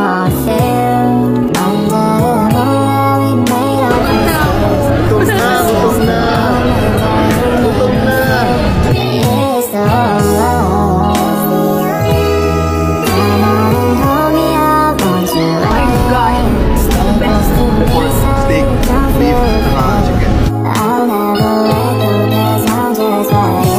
on hold me up, you don't I'll never let go cause I'm just what